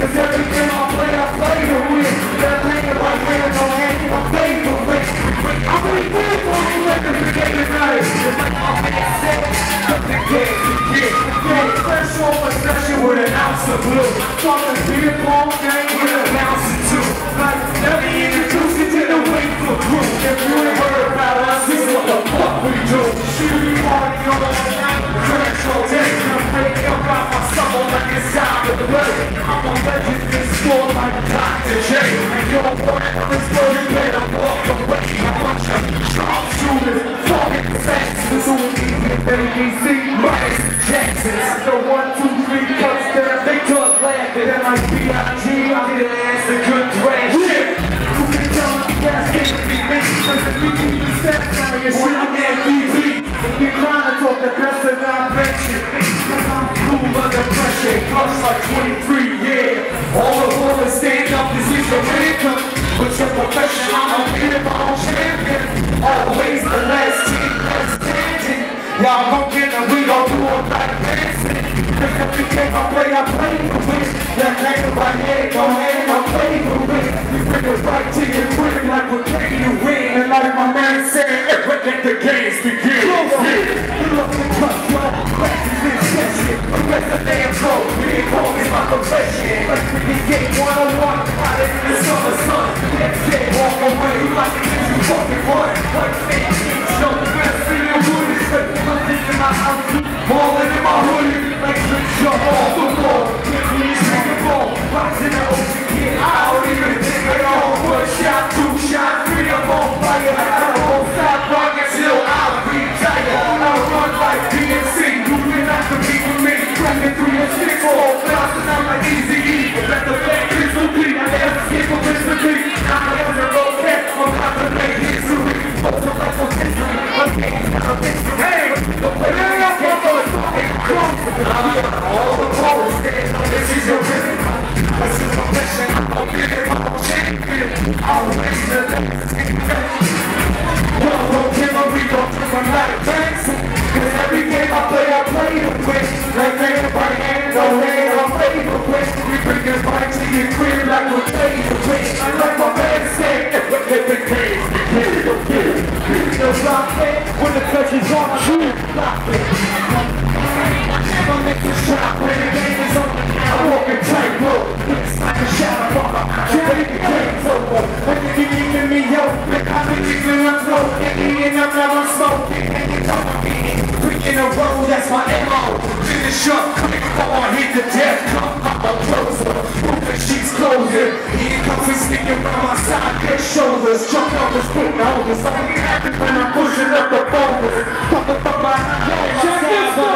Cause every game I play, I play to win. That nigga like man, no hand, I'm favorite. I'm really for the record, the game is nice. It's like my said, cut the game, yeah. Fresh off with an ounce of blue. Fucking beer pong game with an ounce of. Like, let me you to the for crew. If you you better walk away. A bunch of sharpshooters, falling assassins who need it, ABC, Michael Jackson. After one, two, three cuts, then they start laughing. Then like B.I.G., I get an ass a good thrash. Shit! Who can tell me can't be me? Cause if you the steps on your shit, I'm. If you're trying to talk the best of that mention, cause I'm cool under pressure. Plus like 23, yeah. All Always the last team that's standing. Y'all gon' get and we gon' do it like dancing. Cause every game I play, I play to win. That name in my head, go ahead, I play to win. You it right to your crib like we're playing to win. And like my man said, let the games begin. Yeah. Falling in my hoodie, like the jump off the wall. Give me a ball, the ocean, kid. I don't even think at all. One shot, two shot, three, I'm on fire. I won't stop rocking till I retire. I run like DNC, moving after me for me. Cracking through your hole, bouncing out like easy E. The never. I'm I'm about to make history. History. Hey, ¡Gracias! Never make you feel me, you're like a